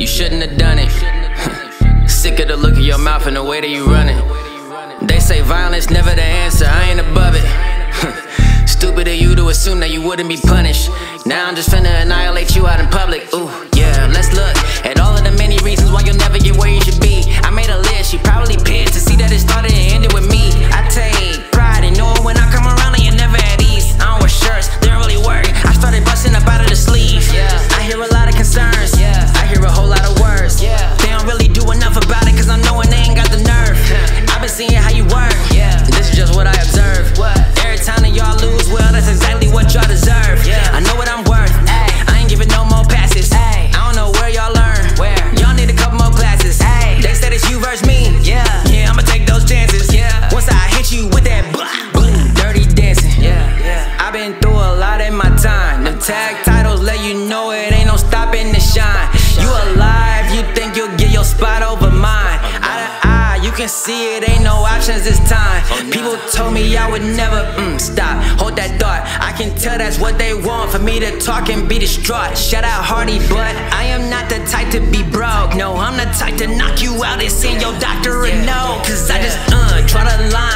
You shouldn't have done it. Sick of the look of your mouth and the way that you run it. They say violence never the answer, I ain't above it. Stupid of you to assume that you wouldn't be punished. Now I'm just finna annihilate you out in public. Tag titles let you know it ain't no stopping the shine. You alive, you think you'll get your spot over mine. Eye to eye, you can see it ain't no options this time. People told me I would never mm, stop. Hold that thought. I can tell that's what they want for me to talk and be distraught. Shout out Hardy, but I am not the type to be broke. No, I'm the type to knock you out and send your doctor a no. Cause I just uh, draw the line.